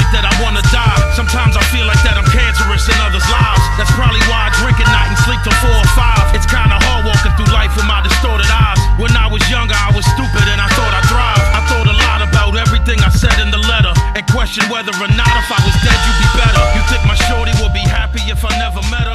think that I wanna die. Sometimes I feel like that I'm cancerous in others' lives. That's probably why I drink at night and sleep till four or five. It's kinda hard walking through life with my distorted eyes. When I was younger, I was stupid and I thought I thrived. I thought a lot about everything I said in the letter and questioned whether or not if I was dead, you'd be better. You think my shorty would be happy if I never met her?